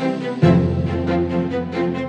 Música